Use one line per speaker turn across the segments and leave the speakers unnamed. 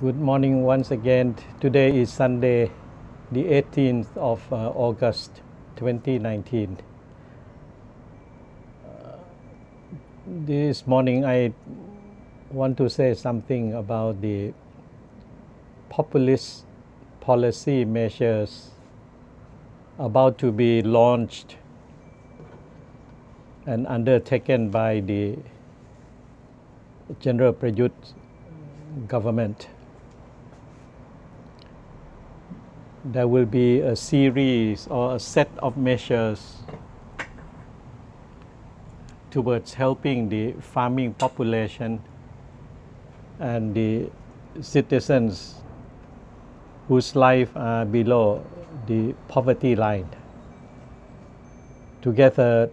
Good morning once again. Today is Sunday, the 18th of uh, August 2019. Uh, this morning I want to say something about the populist policy measures about to be launched and undertaken by the General Prayut government. There will be a series or a set of measures towards helping the farming population and the citizens whose life are below the poverty line. Together,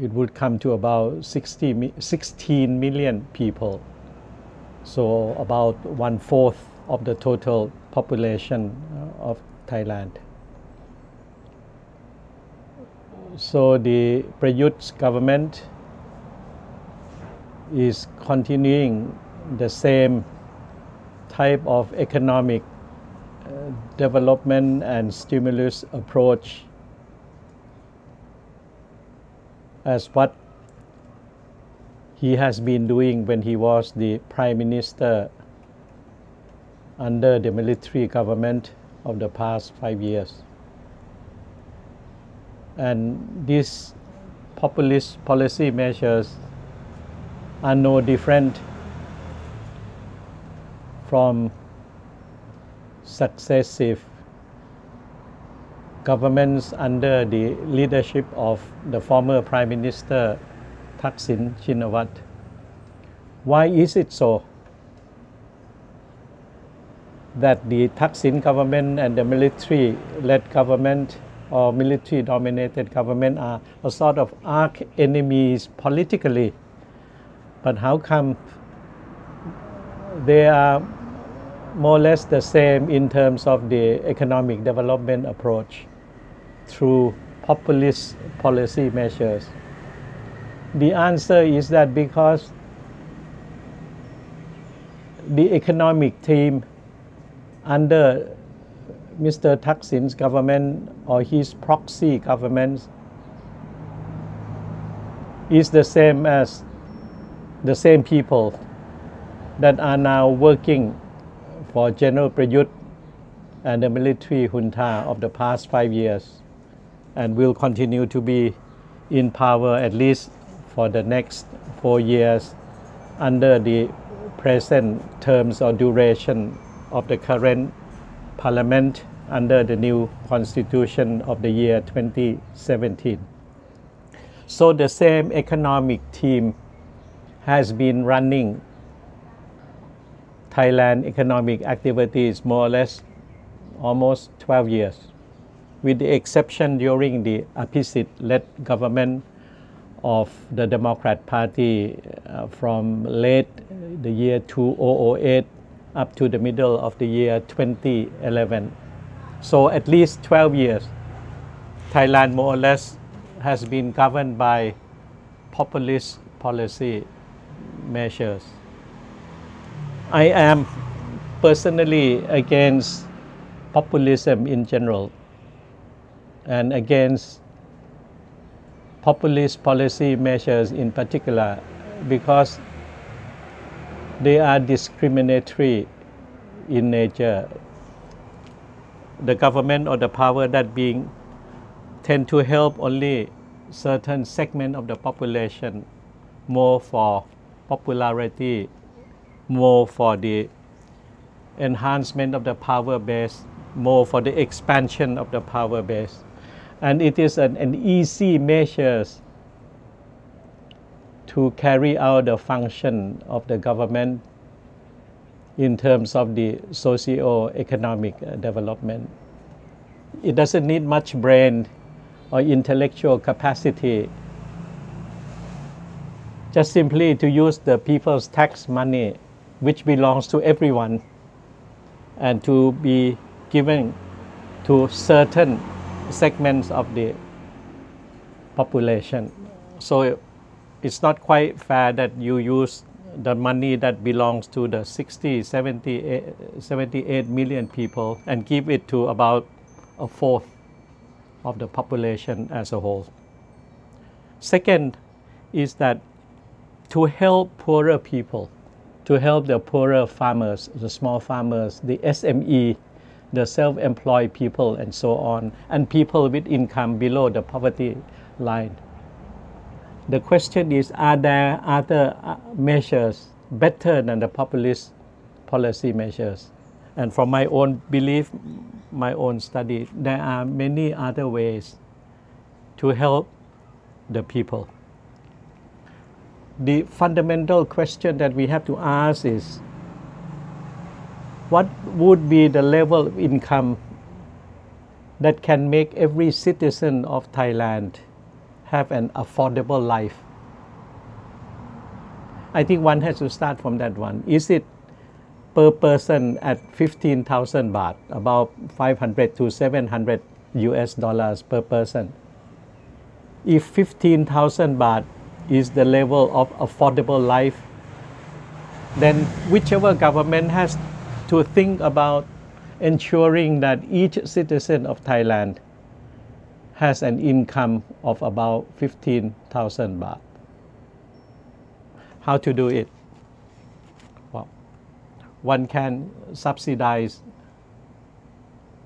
it would come to about 60, 16 million people. So, about one fourth of the total population uh, of Thailand. So, the Prayut government is continuing the same type of economic uh, development and stimulus approach as what he has been doing when he was the prime minister under the military government of the past five years. And these populist policy measures are no different from successive governments under the leadership of the former Prime Minister Thaksin Shinawat. Why is it so that the Thaksin government and the military led government or military dominated government are a sort of arch enemies politically? But how come they are more or less the same in terms of the economic development approach through populist policy measures? The answer is that because the economic team under Mr. Thaksin's government or his proxy governments is the same as the same people that are now working for General Prayut and the military junta of the past five years and will continue to be in power at least for the next four years under the present terms or duration of the current parliament under the new constitution of the year 2017. So the same economic team has been running Thailand economic activities more or less almost 12 years, with the exception during the Abhisit led government of the Democrat Party uh, from late the year 2008 up to the middle of the year 2011. So at least 12 years, Thailand more or less has been governed by populist policy measures. I am personally against populism in general and against populist policy measures in particular because they are discriminatory in nature. The government or the power that being tend to help only certain segment of the population more for popularity, more for the enhancement of the power base, more for the expansion of the power base. And it is an, an easy measures to carry out the function of the government in terms of the socio-economic uh, development. It doesn't need much brain or intellectual capacity just simply to use the people's tax money which belongs to everyone and to be given to certain segments of the population. So it's not quite fair that you use the money that belongs to the 60, 70, eh, 78 million people and give it to about a fourth of the population as a whole. Second is that to help poorer people, to help the poorer farmers, the small farmers, the SME, the self-employed people and so on, and people with income below the poverty line. The question is, are there other uh, measures better than the populist policy measures? And from my own belief, my own study, there are many other ways to help the people. The fundamental question that we have to ask is what would be the level of income that can make every citizen of Thailand have an affordable life? I think one has to start from that one. Is it per person at 15,000 baht, about 500 to 700 US dollars per person? If 15,000 baht is the level of affordable life, then whichever government has to think about ensuring that each citizen of Thailand has an income of about 15,000 baht. How to do it? Well, one can subsidize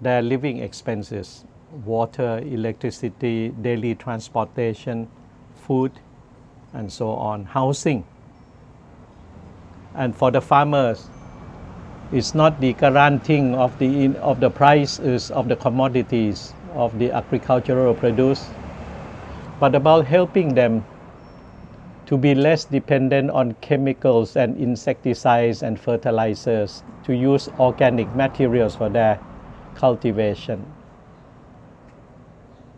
their living expenses, water, electricity, daily transportation, food, and so on, housing. And for the farmers, it's not the guaranteeing of the, of the prices of the commodities of the agricultural produce, but about helping them to be less dependent on chemicals and insecticides and fertilizers, to use organic materials for their cultivation.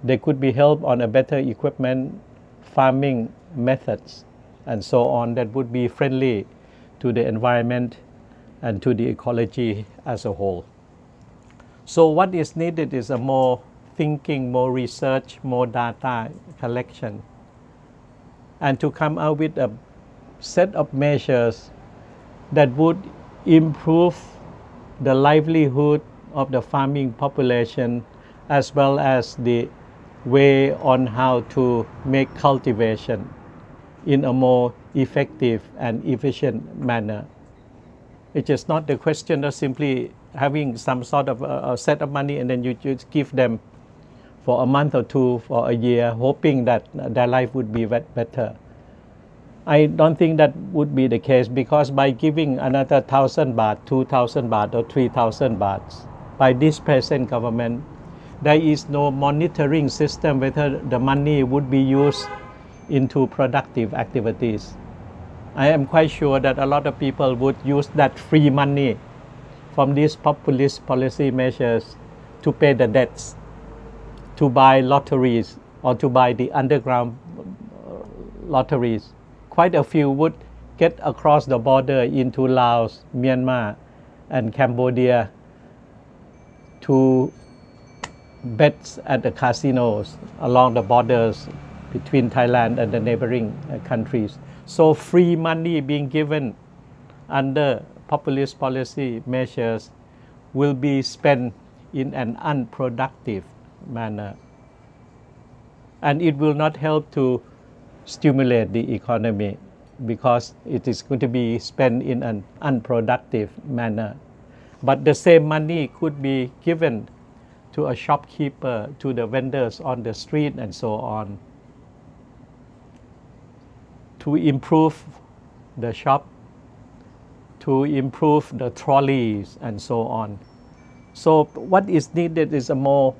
They could be helped on a better equipment, farming methods, and so on that would be friendly to the environment and to the ecology as a whole. So what is needed is a more thinking, more research, more data collection, and to come out with a set of measures that would improve the livelihood of the farming population as well as the way on how to make cultivation in a more effective and efficient manner. It is not the question of simply having some sort of a, a set of money and then you just give them for a month or two, for a year, hoping that their life would be better. I don't think that would be the case because by giving another thousand baht, two thousand baht, or three thousand baht by this present government, there is no monitoring system whether the money would be used into productive activities. I am quite sure that a lot of people would use that free money from these populist policy measures to pay the debts, to buy lotteries, or to buy the underground uh, lotteries. Quite a few would get across the border into Laos, Myanmar, and Cambodia to bets at the casinos along the borders between Thailand and the neighboring uh, countries. So free money being given under populist policy measures will be spent in an unproductive manner. And it will not help to stimulate the economy because it is going to be spent in an unproductive manner. But the same money could be given to a shopkeeper, to the vendors on the street, and so on to improve the shop, to improve the trolleys and so on. So what is needed is a more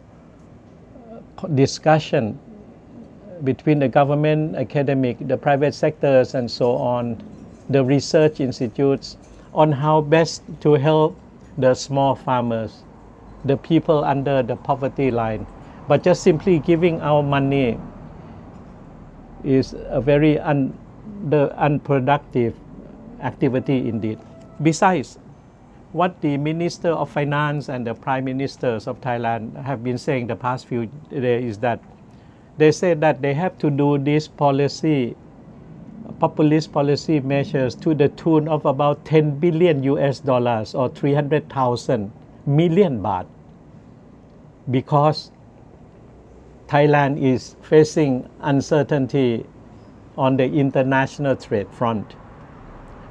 uh, discussion between the government, academic, the private sectors and so on, the research institutes on how best to help the small farmers, the people under the poverty line. But just simply giving our money is a very un, the unproductive activity indeed. Besides, what the Minister of Finance and the Prime Ministers of Thailand have been saying the past few days is that they say that they have to do this policy populist policy measures to the tune of about 10 billion US dollars or 300,000 million baht because Thailand is facing uncertainty on the international trade front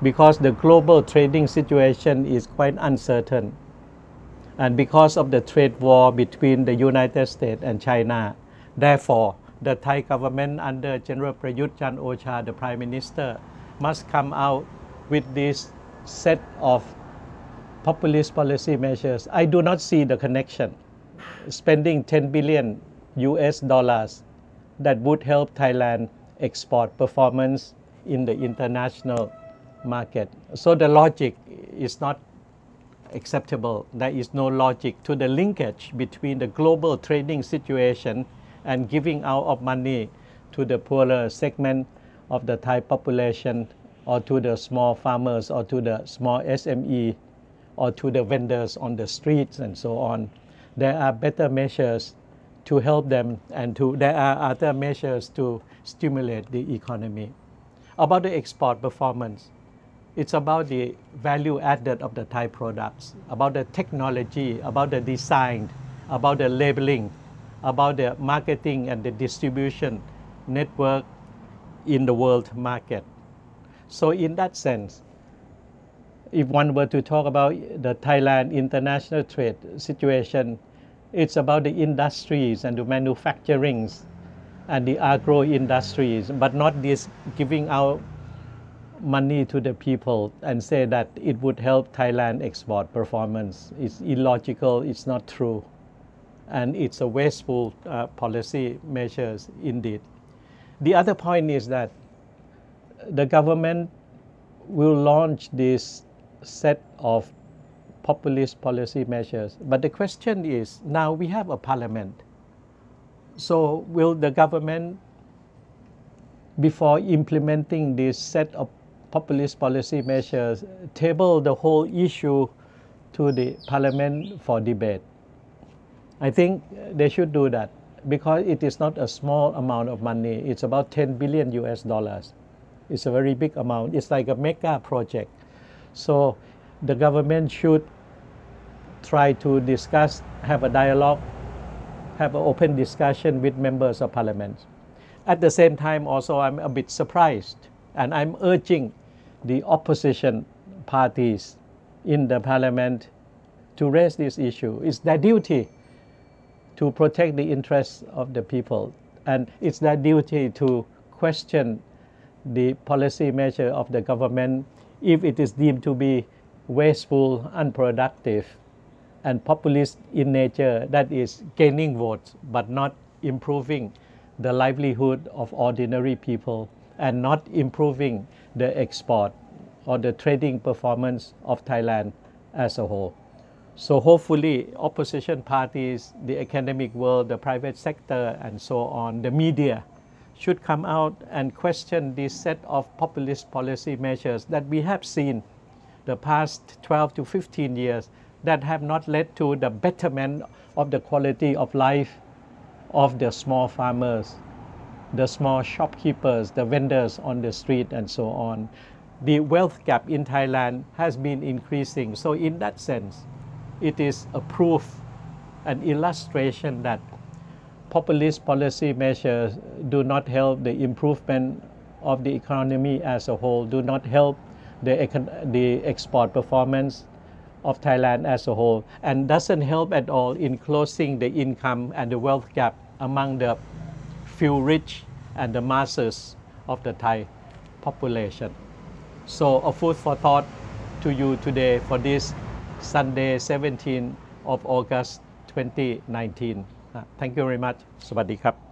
because the global trading situation is quite uncertain and because of the trade war between the United States and China therefore the Thai government under General Prayut Chan Ocha, the Prime Minister, must come out with this set of populist policy measures. I do not see the connection. Spending 10 billion US dollars that would help Thailand export performance in the international market. So the logic is not acceptable. There is no logic to the linkage between the global trading situation and giving out of money to the poorer segment of the Thai population or to the small farmers or to the small SME or to the vendors on the streets and so on. There are better measures to help them and to, there are other measures to stimulate the economy. About the export performance, it's about the value added of the Thai products, about the technology, about the design, about the labeling, about the marketing and the distribution network in the world market. So in that sense, if one were to talk about the Thailand international trade situation, it's about the industries and the manufacturings and the agro industries, but not this giving out money to the people and say that it would help Thailand export performance. It's illogical, it's not true and it's a wasteful uh, policy measures indeed. The other point is that the government will launch this set of populist policy measures. But the question is now we have a parliament. So, will the government, before implementing this set of populist policy measures, table the whole issue to the parliament for debate? I think they should do that because it is not a small amount of money. It's about 10 billion US dollars. It's a very big amount. It's like a mega project. So the government should try to discuss, have a dialogue, have an open discussion with members of parliament. At the same time, also, I'm a bit surprised, and I'm urging the opposition parties in the parliament to raise this issue. It's their duty to protect the interests of the people. And it's their duty to question the policy measure of the government if it is deemed to be wasteful, unproductive, and populist in nature, that is gaining votes but not improving the livelihood of ordinary people and not improving the export or the trading performance of Thailand as a whole. So hopefully opposition parties, the academic world, the private sector and so on, the media should come out and question this set of populist policy measures that we have seen the past 12 to 15 years that have not led to the betterment of the quality of life of the small farmers, the small shopkeepers, the vendors on the street and so on. The wealth gap in Thailand has been increasing. So in that sense, it is a proof, an illustration that populist policy measures do not help the improvement of the economy as a whole, do not help the, the export performance of Thailand as a whole, and doesn't help at all in closing the income and the wealth gap among the few rich and the masses of the Thai population. So, a food for thought to you today for this Sunday 17 of August 2019 thank you very much สวัสดีครับ